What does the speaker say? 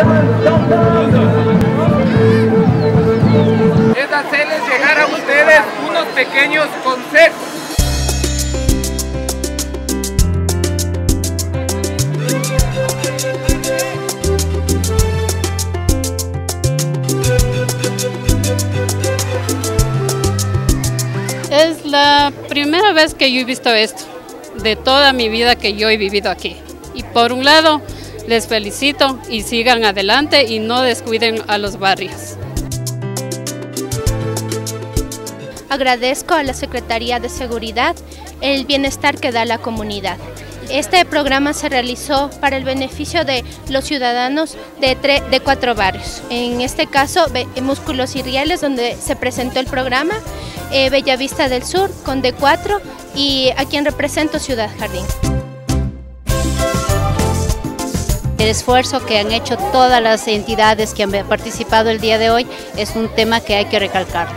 Es hacerles llegar a ustedes unos pequeños consejos. Es la primera vez que yo he visto esto, de toda mi vida que yo he vivido aquí. Y por un lado, les felicito y sigan adelante y no descuiden a los barrios. Agradezco a la Secretaría de Seguridad el bienestar que da la comunidad. Este programa se realizó para el beneficio de los ciudadanos de, de cuatro barrios. En este caso, Músculos y Rieles, donde se presentó el programa, eh, Bellavista del Sur con D4 y a quien represento Ciudad Jardín. El esfuerzo que han hecho todas las entidades que han participado el día de hoy es un tema que hay que recalcar.